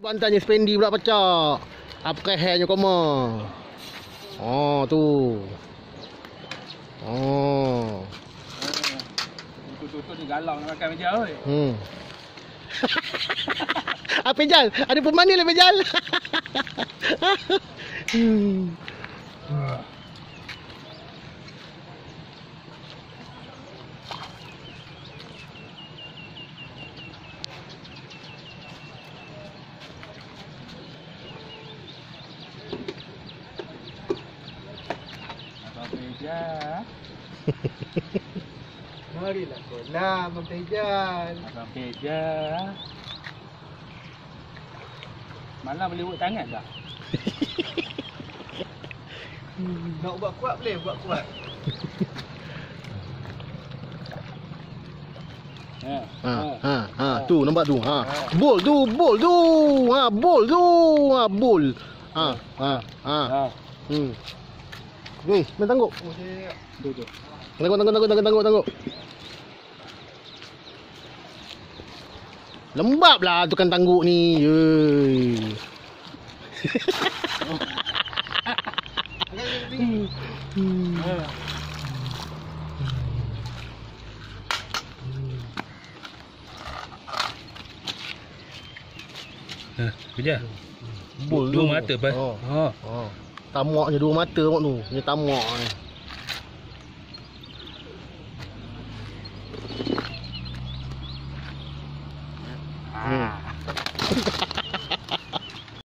Bantannya spendi pula pecah. Apa hairnya koma? Oh tu. Oh. Tutup-tutup ni galau nak makan meja oi. Hmm. Apa jal? Ada pemani lah jal. hmm. Apa meja? Marilah kolam Abang Tejal. Apa meja? Malam boleh buat tangan tak? Nak buat kuat boleh buat kuat. Ha. Ha, ha, ha, tu nampak tu. Ha. Bol tu, bol tu. Ha, bol tu. Ha, bol. Ha, ha, ha. Ha. Hmm. Ni, main tangguk. Oh, Tu tu. Tangguk, tangguk, tangguk, tangguk, tangguk, tangguk. Lembab lah tukang tangguk ni. Yey. Ha. Ha, kerja. Bol Dua tu. mata apa? Oh. Ha. Oh. Tamak je dua mata mak tu. Dia tamak ni. Hmm.